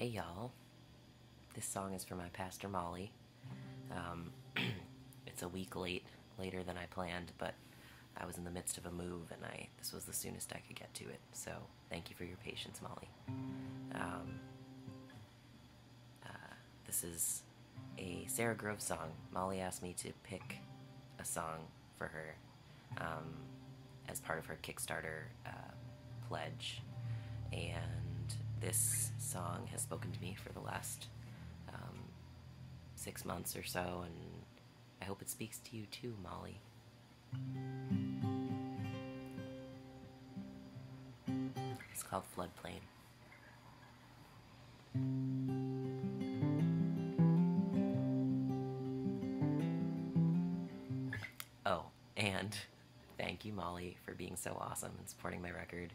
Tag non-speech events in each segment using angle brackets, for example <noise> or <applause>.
Hey y'all. This song is for my pastor Molly. Um, <clears throat> it's a week late, later than I planned, but I was in the midst of a move and I this was the soonest I could get to it. So thank you for your patience, Molly. Um, uh, this is a Sara Groves song. Molly asked me to pick a song for her um, as part of her Kickstarter uh, pledge, and this song has spoken to me for the last um, six months or so, and I hope it speaks to you too, Molly. It's called Floodplain. Oh, and thank you, Molly, for being so awesome and supporting my record.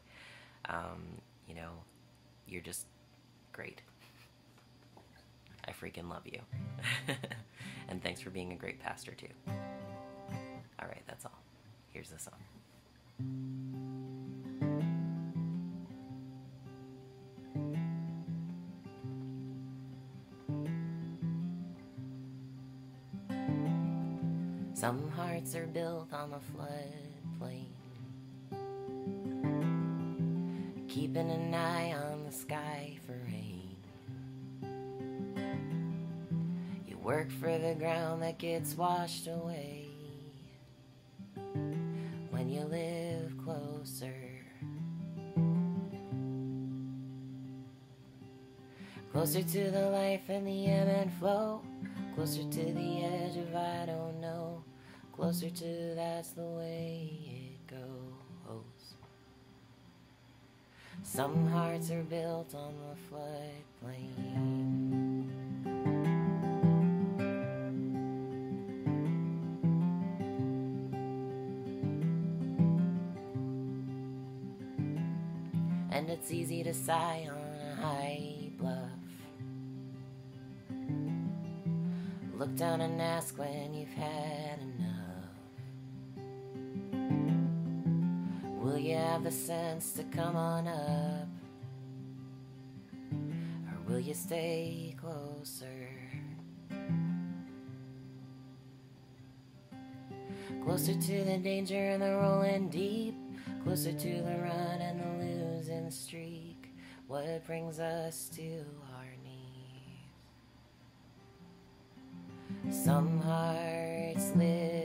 Um, you know, you're just great. I freaking love you. <laughs> and thanks for being a great pastor, too. Alright, that's all. Here's the song. Some hearts are built on the floodplain, keeping an eye on sky for rain. You work for the ground that gets washed away when you live closer. Closer to the life and the ebb and flow. Closer to the edge of I don't know. Closer to that's the way it goes. Some hearts are built on the floodplain. And it's easy to sigh on a high bluff. Look down and ask when you've had enough. You have the sense to come on up? Or will you stay closer? Closer to the danger and the rolling deep. Closer to the run and the losing streak. What brings us to our knees? Some hearts live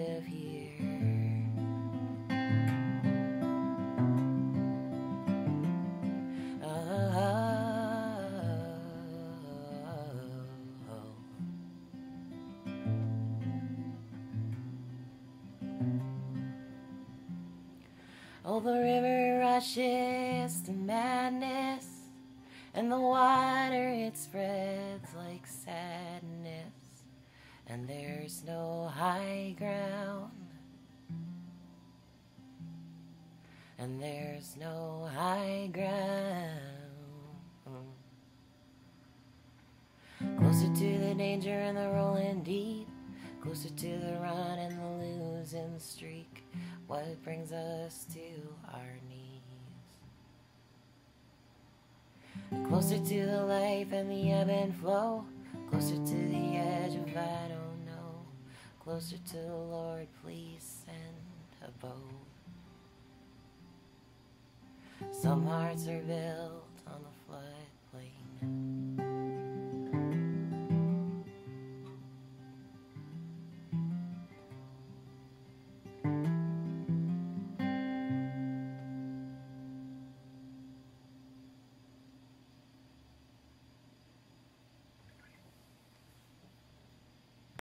Oh, the river rushes to madness, and the water it spreads like sadness, and there's no high ground, and there's no high ground. Closer to the danger and the rolling deep, closer to the run and the losing streak. What brings us to our knees? Closer to the life and the ebb and flow, closer to the edge of I don't know. Closer to the Lord, please send a boat. Some hearts are built on the flood.